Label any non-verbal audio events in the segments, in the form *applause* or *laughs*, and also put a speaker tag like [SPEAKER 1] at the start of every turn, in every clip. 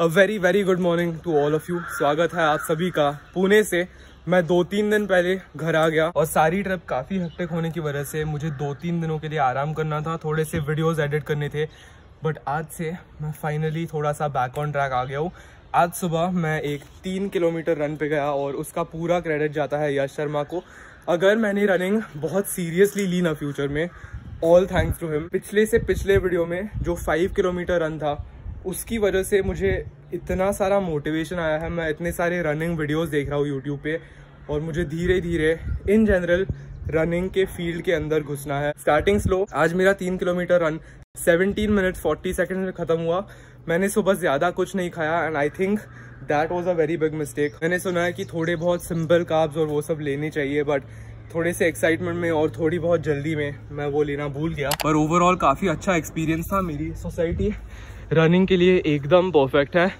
[SPEAKER 1] A very very good morning to all of you स्वागत है आप सभी का पुणे से। मैं दो तीन दिन पहले घर आ गया और सारी ट्रिप काफ़ी हेक्टिक होने की वजह से मुझे दो तीन दिनों के लिए आराम करना था, थोड़े से वीडियोस एडिट करने थे। बट आज से मैं फाइनली थोड़ा सा बैक ऑन ट्रैक आ गया हूँ। आज सुबह मैं एक तीन किलोमीटर रन पे गया और उसका पूरा क्रेडिट जाता है यश शर्मा को। अगर मैंने रनिंग बहुत सीरियसली ली ना फ्यूचर में ऑल थैंक्स टू हिम पिछले से पिछले वीडियो में जो फाइव किलोमीटर रन था उसकी वजह से मुझे इतना सारा मोटिवेशन आया है, मैं इतने सारे रनिंग वीडियोस देख रहा हूँ यूट्यूब पे, और मुझे धीरे धीरे इन जनरल रनिंग के फ़ील्ड के अंदर घुसना है। स्टार्टिंग स्लो आज मेरा तीन किलोमीटर रन 17 मिनट 40 सेकंड में ख़त्म हुआ। मैंने सुबह ज़्यादा कुछ नहीं खाया and I think that was a very big mistake मैंने सुना है कि थोड़े बहुत सिंपल काब्स और वो सब लेने चाहिए बट थोड़े से एक्साइटमेंट में और थोड़ी बहुत जल्दी में मैं वो लेना भूल गया। पर ओवरऑल काफ़ी अच्छा एक्सपीरियंस था मेरी सोसाइटी रनिंग के लिए एकदम परफेक्ट है।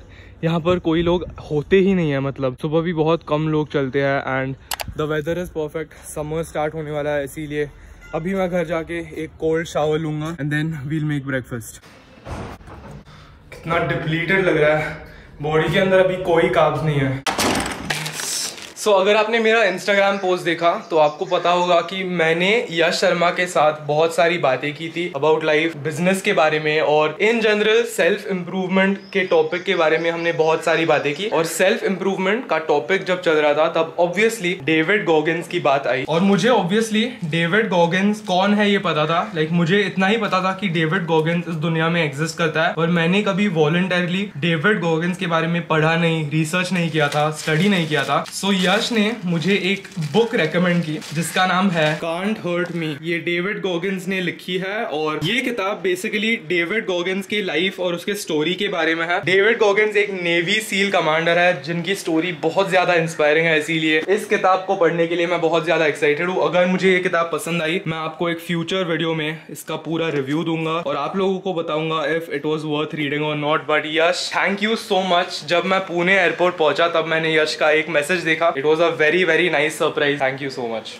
[SPEAKER 1] यहाँ पर कोई लोग होते ही नहीं है मतलब। सुबह भी बहुत कम लोग चलते हैं and the weather is perfect summer start होने वाला है, इसीलिए अभी मैं घर जाके एक कोल्ड शावर लूँगा and then will make breakfast कितना डिप्लीटेड लग रहा है। बॉडी के अंदर अभी कोई काब्स नहीं है। सो so, अगर आपने मेरा इंस्टाग्राम पोस्ट देखा तो आपको पता होगा कि मैंने यश शर्मा के साथ बहुत सारी बातें की थी अबाउट लाइफ बिज़नेस के बारे में और इन जनरल सेल्फ इम्प्रूवमेंट के टॉपिक के बारे में हमने बहुत सारी बातें की। और सेल्फ इम्प्रूवमेंट का टॉपिक जब चल रहा था तब ऑब्वियसली डेविड गोगिन्स की बात आई। और मुझे ऑब्वियसली डेविड गोगिन्स कौन है ये पता था? लाइक like, मुझे इतना ही पता था कि डेविड गोगिन्स इस दुनिया में एग्जिस्ट करता है। और मैंने कभी वॉलेंटरली डेविड गोगिन्स के बारे में पढ़ा नहीं रिसर्च नहीं किया था स्टडी नहीं किया था। सो so, यश ने मुझे एक बुक रेकमेंड की, जिसका नाम है कांट हर्ट मी ये डेविड गोगिन्स ने लिखी है और ये किताब बेसिकली डेविड गोगिन्स की लाइफ और उसके स्टोरी के बारे में है। डेविड गोगिन्स एक नेवी सील कमांडर है, जिनकी स्टोरी बहुत ज़्यादा इंस्पायरिंग है इसीलिए इस किताब को पढ़ने के लिए मैं बहुत ज़्यादा एक्साइटेड हूँ। अगर मुझे ये किताब पसंद आई, मैं आपको एक फ्यूचर वीडियो में इसका पूरा रिव्यू दूँगा और आप लोगों को बताऊँगा if it was worth reading और not but Yash thank you so much जब मैं पुणे एयरपोर्ट पहुँचा, तब मैंने यश का एक मैसेज देखा। It was a very very nice surprise thank you so much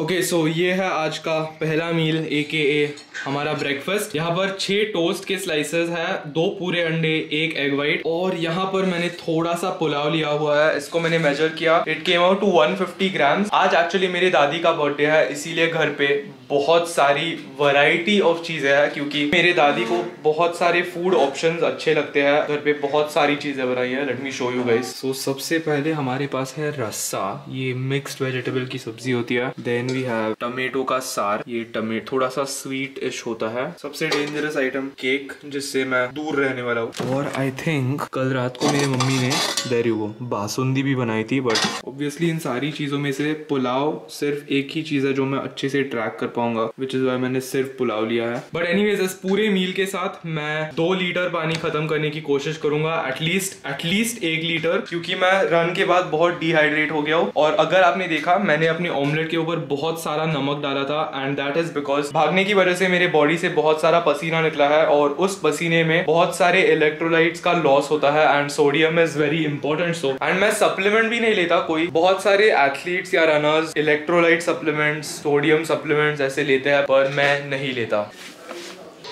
[SPEAKER 1] okay so ये है आज का पहला मील ए के ए हमारा ब्रेकफास्ट यहाँ पर छह टोस्ट के स्लाइसेस है, दो पूरे अंडे, एक एग वाइट और यहाँ पर मैंने थोड़ा सा पुलाव लिया हुआ है, इसको मैंने मेजर किया। It came out to 150 gram आज एक्चुअली मेरी दादी का बर्थडे है, इसीलिए घर पे बहुत सारी वैरायटी ऑफ़ चीज़ें हैं, क्योंकि मेरे दादी को बहुत सारे फ़ूड ऑप्शंस अच्छे लगते हैं। घर पे बहुत सारी चीज़ें बनाई है। Let me show you guys so सबसे पहले हमारे पास है रस्सा। ये मिक्स्ड वेजिटेबल की सब्ज़ी होती है। देन वी हैव टमेटो का सार। ये टमेटो थोड़ा सा स्वीट इश होता है। सबसे डेंजरस आइटम केक जिससे मैं दूर रहने वाला हूँ। और आई थिंक कल रात को मेरी मम्मी ने देरी वो बासुंदी भी बनाई थी बट ऑब्वियसली इन सारी चीज़ों में से पुलाव सिर्फ़ एक ही चीज़ है जो मैं अच्छे से ट्रैक कर पाऊँगा विच इज़ वाई मैंने सिर्फ़ पुलाव लिया है। बट एनी पूरे मील के साथ मैं दो लीटर पानी खत्म करने की कोशिश करूँगा एटलीस्ट एटलीस्ट एक लीटर क्योंकि मैं रन के बाद बहुत डिहाइड्रेट हो गया हूँ। और अगर आपने देखा, मैंने अपने ऑमलेट के ऊपर बहुत सारा नमक डाला था एंड दैट इज़ बिकॉज़ भागने की वजह से मेरे बॉडी से बहुत सारा पसीना निकला है और उस पसीने में बहुत सारे इलेक्ट्रोलाइट्स का लॉस होता है and sodium is very important so and मैं सप्लीमेंट भी नहीं लेता कोई। बहुत सारे एथलीट्स या runners electrolyte supplements sodium supplements ऐसे लेते हैं, पर मैं नहीं लेता।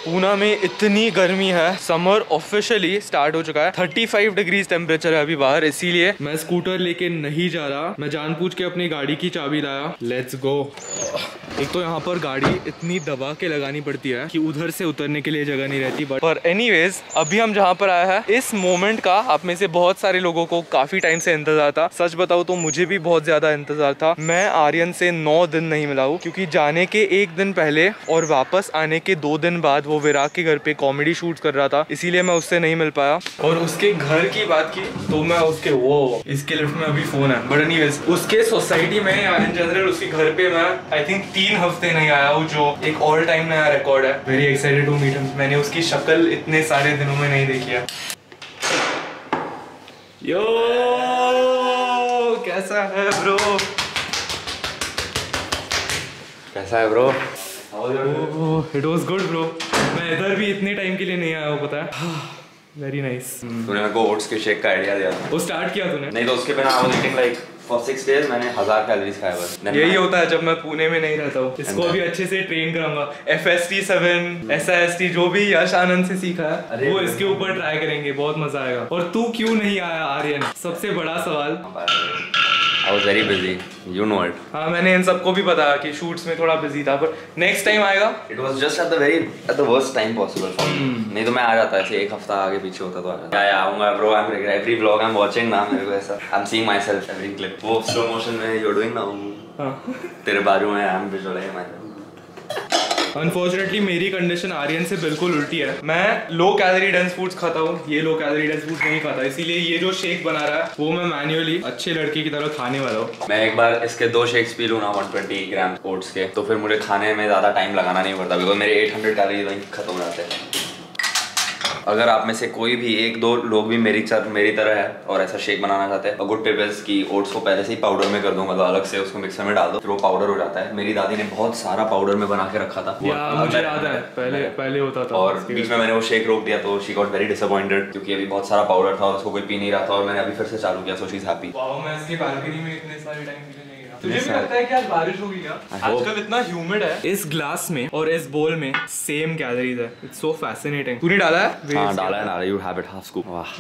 [SPEAKER 1] पूना में इतनी गर्मी है, समर ऑफिशियली स्टार्ट हो चुका है। 35 डिग्रीज टेम्परेचर है अभी बाहर, इसीलिए मैं स्कूटर लेके नहीं जा रहा। मैं जानबूझ के अपनी गाड़ी की चाबी लाया। लेट्स गो एक तो यहाँ पर गाड़ी इतनी दबा के लगानी पड़ती है कि उधर से उतरने के लिए जगह नहीं रहती। बट पर एनीवेज अभी हम जहाँ पर आए हैं, इस मोमेंट का आप में से बहुत सारे लोगों को काफ़ी टाइम से इंतज़ार था। सच बताओ तो मुझे भी बहुत ज़्यादा इंतज़ार था। मैं आर्यन से नौ दिन नहीं मिला हूँ, क्योंकि जाने के एक दिन पहले और वापस आने के दो दिन बाद वो विराग के घर पे कॉमेडी शूट कर रहा था, इसीलिए मैं उससे नहीं मिल पाया। और उसके घर की बात की तो मैं उसके, वो, इसके लिफ्ट में अभी फ़ोन है। बट एनीवेज उसके सोसाइटी में या इन जनरल उसके घर पे मैं आई थिंक तीन हफ़्ते नहीं आया हूँ, जो एक ऑल टाइम नया रिकॉर्ड है। वेरी एक्साइटेड टू मीट मैंने उसकी शक्ल इतने सारे दिनों में नहीं देखी है। यो कैसा है ब्रो
[SPEAKER 2] कैसा है bro
[SPEAKER 1] it was good bro मैं इधर भी इतने टाइम के लिए नहीं आया हूँ पता है। वेरी नाइस
[SPEAKER 2] तूने मेरे को ओट्स के शेक का आइडिया दिया
[SPEAKER 1] वो स्टार्ट किया तूने।
[SPEAKER 2] नहीं तो उसके बिना I was eating like for six days मैंने हज़ार कैलोरीज खाया बस।
[SPEAKER 1] यही होता है जब मैं पुणे में नहीं रहता हूँ। इसको भी अच्छे से ट्रेन कराऊँगा। F S T seven S I S T जो भी यश आनंद से सीखा है वो इसके ऊपर ट्राई करेंगे बहुत मज़ा आएगा। और तू क्यों नहीं आया आर्यन? सबसे बड़ा सवाल।
[SPEAKER 2] I was very busy. You know it.
[SPEAKER 1] हाँ मैंने इन सबको भी पता कि शूट्स में थोड़ा बिज़ी था पर नेक्स्ट टाइम आएगा?
[SPEAKER 2] It was just at the very at the worst time possible for me. नहीं तो मैं आ जाता ऐसे एक हफ़्ता आगे पीछे होता तो आ जाता। आया आऊँगा bro I am every vlog I am watching ना मेरे को ऐसा I am seeing myself every clip वो स्लो मोशन में यू डूइंग नाउ
[SPEAKER 1] हाँ।
[SPEAKER 2] तेरे बाजू में I am visualising my
[SPEAKER 1] unfortunately मेरी कंडीशन आर्यन से बिल्कुल उल्टी है। मैं लो कैलोरी डेंस फूड्स खाता हूँ। ये लो कैलोरी डेंस फूड्स नहीं खाता। इसीलिए ये जो शेक बना रहा है, वो मैं मैन्युअली अच्छे लड़के की तरह खाने वाला हूँ।
[SPEAKER 2] मैं एक बार इसके दो शेक्स पी लूँ ना 120 ग्राम ओट्स के तो फिर मुझे खाने में ज़्यादा टाइम लगाना नहीं पड़ता बिकॉज़ मेरे 800 कैलोरी वहीं खत्म हो जाते हैं। अगर आप में से कोई भी एक दो लोग भी मेरी चर, मेरी तरह है और ऐसा शेक बनाना चाहते हैं गुड टिप इज़ कि ओट्स को पहले से ही पाउडर में कर दूँगा तो अलग से उसको मिक्सर में डाल दो फिर वो पाउडर हो जाता है। मेरी दादी ने बहुत सारा पाउडर में बना के रखा था।
[SPEAKER 1] मुझे याद है पहले पहले होता था
[SPEAKER 2] और बीच में मैंने वो शेक रोक दिया तो शी गॉट वेरी डिसअपॉइंटेड क्योंकि अभी बहुत सारा पाउडर था उसको कोई पी नहीं रहा था और मैंने अभी फिर से चालू किया सो शी हैप्पी
[SPEAKER 1] वाओ मैं इसकी बालकनी में इतने सारे टाइम के लिए तुझे भी लगता है कि आज बारिश होगी क्या? आजकल इतना ह्यूमिड है। इस ग्लास में और इस बोल में सेम कैलोरीज है। इट्स सो फैसिनेटिंग तूने डाला है?
[SPEAKER 2] हाँ डाला है you have it half scoop वाह।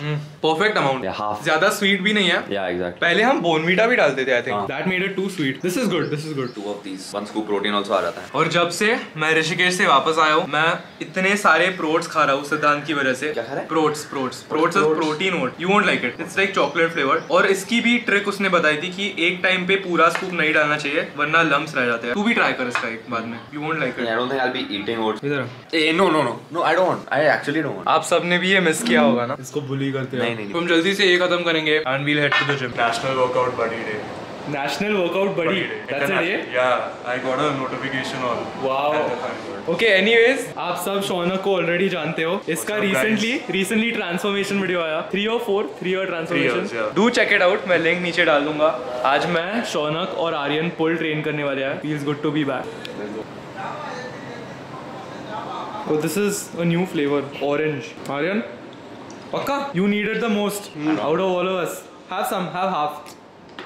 [SPEAKER 1] Perfect amount
[SPEAKER 2] half.
[SPEAKER 1] ज़्यादा स्वीट भी नहीं है।
[SPEAKER 2] या एग्जैक्ट
[SPEAKER 1] पहले हम बोनवीटा भी डालते थे I think. That made it too sweet this is good this is good
[SPEAKER 2] two of these one scoop protein also आ जाता है।
[SPEAKER 1] और जब से मैं ऋषिकेश से वापस आया हूँ मैं इतने सारे प्रोट्स खा रहा हूँ सिद्धांत की वजह से।
[SPEAKER 2] क्या खा रहा है?
[SPEAKER 1] Prots prots prots is protein oat you won't like it it's like chocolate flavour और इसकी भी ट्रिक उसने बताई थी कि एक टाइम पे पूरा स्कूप नहीं डालना चाहिए वरना लम्स रह जाते हैं। तू भी ट्राई कर इसका एक बाद में। You won't like
[SPEAKER 2] I
[SPEAKER 1] it
[SPEAKER 2] I don't think I will be
[SPEAKER 1] इधर
[SPEAKER 2] ओट्स इधर a no no no no I don't I actually don't
[SPEAKER 1] आप सबने भी ये मिस किया होगा ना? इसको बुली करते
[SPEAKER 2] हो। नहीं, नहीं।
[SPEAKER 1] हम जल्दी से ये खत्म करेंगे। And we will head to the gym
[SPEAKER 3] national workout body day
[SPEAKER 1] national workout body
[SPEAKER 3] Buddy Day.
[SPEAKER 1] That's it yeah
[SPEAKER 3] Yeah, I got a notification on.
[SPEAKER 1] Wow okay anyways आप सब शौनक को ऑलरेडी जानते हो। इसका? रिसेंटली रिसेंटली ट्रांसफॉर्मेशन वीडियो आया। Three और four three
[SPEAKER 3] years,
[SPEAKER 1] transformation do check it out मैं link नीचे डाल दूँगा। आज मैं शौनक और आर्यन पुल ट्रेन करने वाले हैं। Feels good to be back So this is a new flavor, orange. Aryan, Pakka, you needed the most out of all of us. Have some, have half.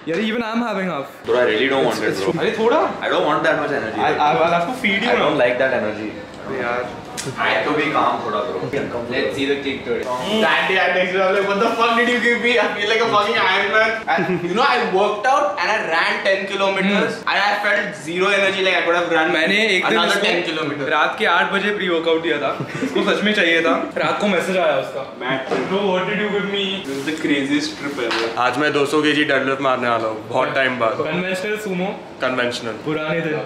[SPEAKER 1] Yeah, even I'm having half.
[SPEAKER 2] Bro, I really don't it's, want it, bro.
[SPEAKER 1] Are thoda?
[SPEAKER 2] I don't want that much energy.
[SPEAKER 1] I, I, will have to feed you
[SPEAKER 2] I
[SPEAKER 1] now.
[SPEAKER 2] don't like that energy.
[SPEAKER 1] Yeah.
[SPEAKER 2] I have to be calm, thoda, bro. Let's see the kick today.
[SPEAKER 4] That day I texted I was like, what the fuck did you give me? I feel like a fucking Iron Man. And you know, I worked out and I ran 10 kilometers and I felt zero energy like I could have run
[SPEAKER 1] मैंने एक दिन
[SPEAKER 4] 10
[SPEAKER 1] इसको रात के आठ बजे pre workout दिया था उसको सच में चाहिए था रात को मैसेज आया उसका bro what did you give me
[SPEAKER 4] This is the craziest trip ever.
[SPEAKER 3] आज मैं 200 केजी डेडलिफ्ट मारने वाला हूँ बहुत टाइम बाद
[SPEAKER 1] कन्वेंशनल सुमो
[SPEAKER 3] कन्वेंशनल
[SPEAKER 1] पुराने दिन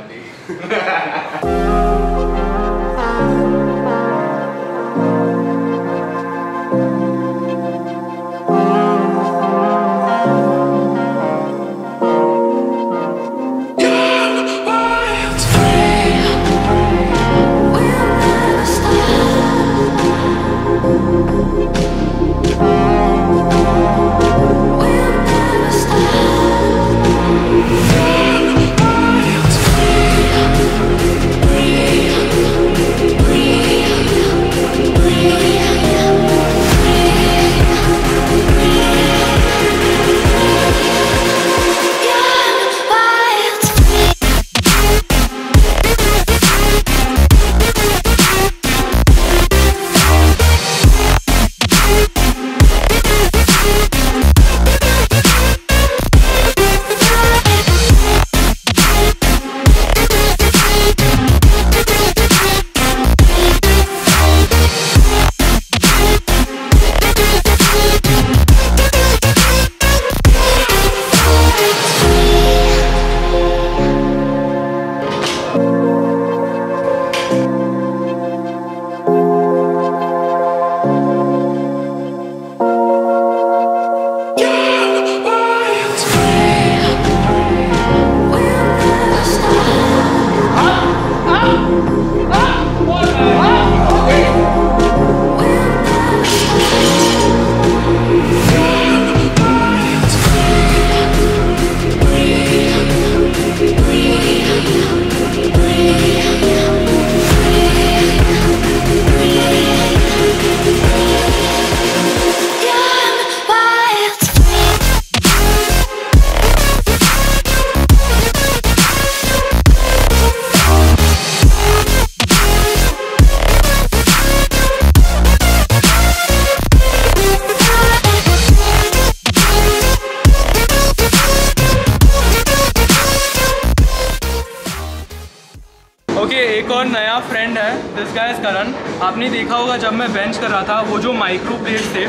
[SPEAKER 1] एक और नया फ्रेंड है दिस गाय इज़ करण आपने देखा होगा जब मैं बेंच कर रहा था वो जो माइक्रो प्लेट्स थे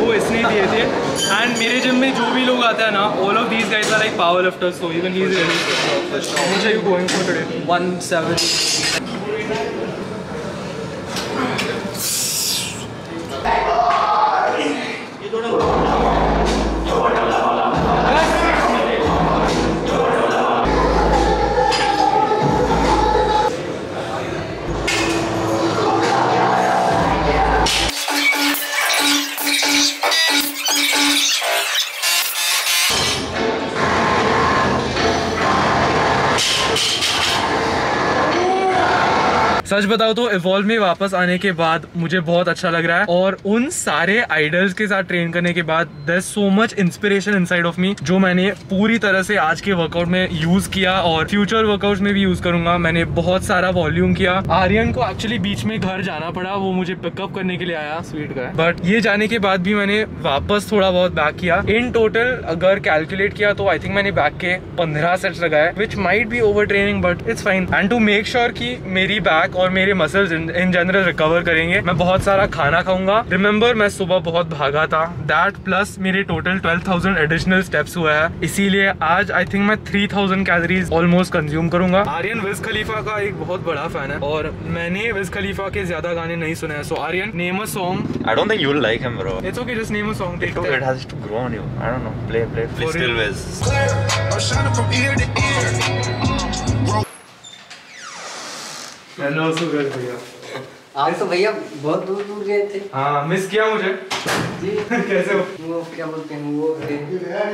[SPEAKER 1] वो इसने दिए थे। एंड मेरे जिम में जो भी लोग आते हैं ना all of these guys are like power lifters so even he is ready how much are you going for today 170 सच बताओ तो इवॉल्व में वापस आने के बाद मुझे बहुत अच्छा लग रहा है और उन सारे आइडल्स के साथ ट्रेन करने के बाद there so much inspiration inside of me जो मैंने पूरी तरह से आज के वर्कआउट में यूज़ किया और फ्यूचर वर्कआउट में भी यूज़ करूँगा। मैंने बहुत सारा वॉल्यूम किया। आर्यन को एक्चुअली बीच में घर जाना पड़ा। वो मुझे पिकअप करने के लिए आया स्वीट का बट ये जाने के बाद भी मैंने वापस थोड़ा बहुत बैक किया। इन टोटल अगर कैलकुलेट किया तो आई थिंक मैंने बैक के पंद्रह सेट्स लगाए which might be over training but it's fine and to make sure की मेरी बैक और मेरे मसल्स इन जनरल रिकवर करेंगे। मैं बहुत सारा खाना खाऊँगा। रिमेम्बर मैं सुबह बहुत भागा था। दैट प्लस मेरे टोटल 12,000 एडिशनल स्टेप्स हुआ है। इसीलिए आज आई थिंक मैं 3000 कैलोरीज ऑलमोस्ट कंज्यूम करूँगा। आर्यन विज खलीफा का एक बहुत बड़ा फ़ैन है और मैंने विज खलीफा के ज़्यादा गाने नहीं सुने हैं। So Aryan name a song
[SPEAKER 2] I don't think you'll like him, bro.
[SPEAKER 1] It's okay just name a song take
[SPEAKER 2] has to grow on you. I don't know. Play, play. Play
[SPEAKER 1] For
[SPEAKER 2] still
[SPEAKER 1] hello Suraj भैया
[SPEAKER 5] आप तो भैया बहुत दूर दूर गए थे।
[SPEAKER 1] हाँ मिस किया मुझे।
[SPEAKER 5] जी। *laughs*
[SPEAKER 1] कैसे हो?
[SPEAKER 5] वो क्या बोलते हैं वो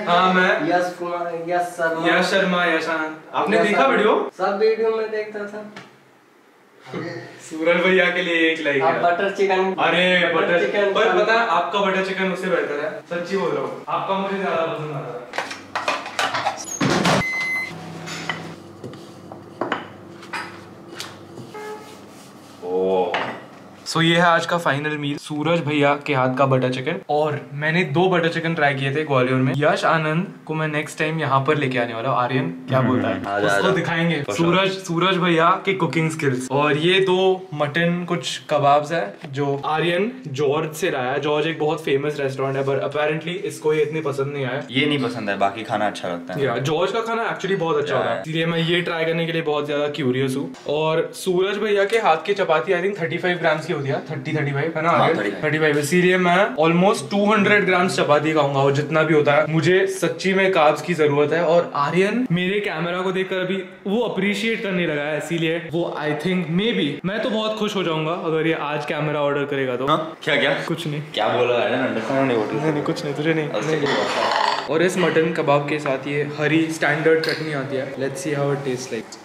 [SPEAKER 1] हाँ मैं।
[SPEAKER 5] यश कुमार यश शर्मा।
[SPEAKER 1] यश शर्मा यश आनंद आपने देखा वीडियो
[SPEAKER 5] सब वीडियो में देखता था।
[SPEAKER 1] सूरज भैया के लिए एक लाइक
[SPEAKER 5] बटर चिकन
[SPEAKER 1] अरे बटर
[SPEAKER 5] चिकन
[SPEAKER 1] पर पता है आपका बटर चिकन उससे बेहतर है। सच्ची बोल रहा हूँ। आपका मुझे ज़्यादा पसंद आ रहा है। सो so, ये है आज का फाइनल मील सूरज भैया के हाथ का बटर चिकन और मैंने दो बटर चिकन ट्राई किए थे ग्वालियर में. यश आनंद को मैं नेक्स्ट टाइम यहाँ पर लेके आने वाला हूँ. आर्यन क्या बोलता है? उसको। दिखाएँगे. सूरज सूरज भैया के कुकिंग स्किल्स और ये दो मटन कुछ कबाब्स है जो आर्यन जॉर्ज से लाया जॉर्ज एक बहुत फ़ेमस रेस्टोरेंट है पर अपेरेंटली इसको ये इतनी पसंद नहीं आया.
[SPEAKER 2] ये नहीं पसंद है बाकी खाना अच्छा लगता है।
[SPEAKER 1] जॉर्ज का खाना एक्चुअली बहुत अच्छा. होता है. इसलिए मैं ये ट्राई करने के लिए बहुत ज़्यादा क्यूरियस हूँ. और सूरज भैया के हाथ की चपाती आई थिंक 35 ग्राम्स की है 30 35 है ना
[SPEAKER 2] हाँ,
[SPEAKER 1] 35
[SPEAKER 2] 35
[SPEAKER 1] 35 इसीलिए मैं ऑलमोस्ट 200 ग्राम्स चपाती खाऊँगा और जितना भी होता है मुझे सच्ची में कार्ब्स की ज़रूरत है और आर्यन मेरे कैमरा को देखकर अभी वो अप्रिशिएट करने लगा है इसीलिए वो आई थिंक मे बी मैं तो बहुत खुश हो जाऊँगा अगर ये आज कैमरा ऑर्डर करेगा तो।
[SPEAKER 2] हाँ? क्या क्या?
[SPEAKER 1] कुछ नहीं।
[SPEAKER 2] क्या बोला नहीं
[SPEAKER 1] कुछ नहीं तुझे नहीं और इस मटन कबाब के साथ ये हरी स्टैंडर्ड चटनी आती है। Let's see how it taste like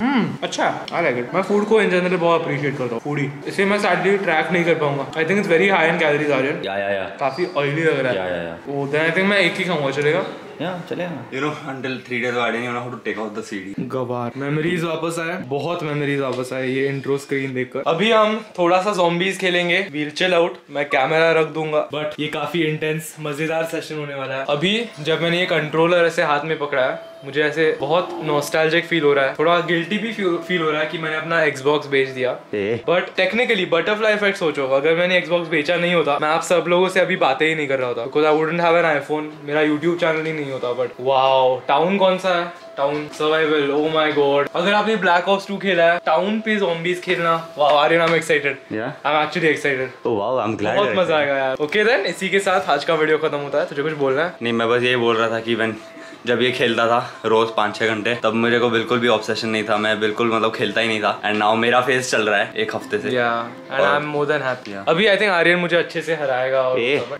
[SPEAKER 1] hmm. अच्छा आई लाइक इट मैं फ़ूड को इन जनरल बहुत अप्रिशिएट करता हूँ फूडी इसे मैं सैडली ट्रैक नहीं कर पाऊँगा. I think it's very high in calories Aryan
[SPEAKER 2] yeah yeah yeah
[SPEAKER 1] काफ़ी ऑयली लग रहा है.
[SPEAKER 2] या या
[SPEAKER 1] वो देन आई थिंक मैं एक ही खाऊँगा चलेगा?
[SPEAKER 2] या चलेगा. You know until 3 days I didn't know how to take out the CD
[SPEAKER 1] गवार. मेमोरीज वापस आए. बहुत मेमोरीज वापस आए ये इंट्रो स्क्रीन देखकर. अभी हम थोड़ा सा zombies खेलेंगे. वील चिल आउट मैं कैमरा रख दूँगा. बट ये काफ़ी इंटेंस मज़ेदार सेशन होने वाला है. अभी जब मैंने ये कंट्रोलर ऐसे हाथ में पकड़ा है मुझे ऐसे बहुत नॉस्टैल्जिक फील हो रहा है। थोड़ा गिल्टी भी फील हो रहा है कि मैंने अपना एक्सबॉक्स बेच दिया। बट टेक्निकली बटरफ्लाई इफ़ेक्ट सोचो। अगर मैंने एक्सबॉक्स बेचा नहीं होता मैं आप सब लोगों से अभी बातें ही नहीं कर रहा होता। Because I wouldn't have an iPhone मेरा यूट्यूब चैनल ही नहीं होता। बट वाओ टाउन कौन सा है? Town survival oh my god अगर आपने ब्लैक ऑप्स 2 खेला है टाउन पे zombies खेलना wow Aryan I am excited. I am actually excited
[SPEAKER 2] oh wow I am glad
[SPEAKER 1] बहुत मज़ा आएगा यार। ओके देन इसी के साथ आज का वीडियो खत्म होता है। तुझे कुछ बोलना है?
[SPEAKER 2] नहीं मैं बस यही बोल रहा था कि when जब ये खेलता था रोज पाँच छह घंटे तब मेरे को बिल्कुल भी ऑब्सेशन नहीं था। मैं बिल्कुल मतलब खेलता ही नहीं था। एंड नाउ मेरा फेस चल रहा है एक हफ़्ते से।
[SPEAKER 1] Yeah and I am more than happy
[SPEAKER 2] Yeah.
[SPEAKER 1] अभी आई थिंक आर्यन मुझे अच्छे से हराएगा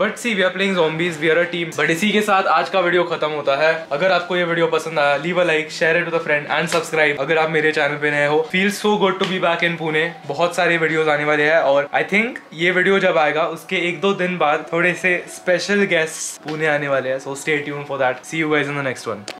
[SPEAKER 1] but see we are playing zombies we are a team but इसी के साथ आज का वीडियो खत्म होता है। अगर आपको ये वीडियो पसंद आया leave a like share it to the friend and subscribe अगर आप मेरे चैनल पे नए हो feel so good to be back in Pune बहुत सारे वीडियोस आने वाले हैं और आई थिंक ये वीडियो जब आएगा उसके एक दो दिन बाद थोड़े से स्पेशल गेस्ट पुणे आने वाले हैं। So stay tune for that see you guys in the next one